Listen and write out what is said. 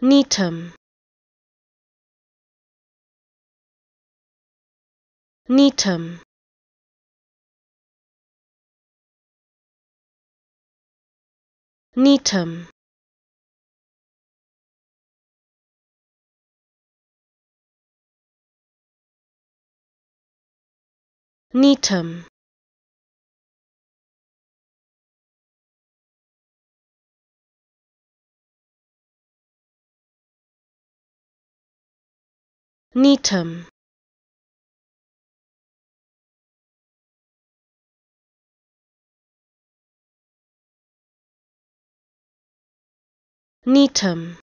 Needham Needham Needham Needham Needham Needham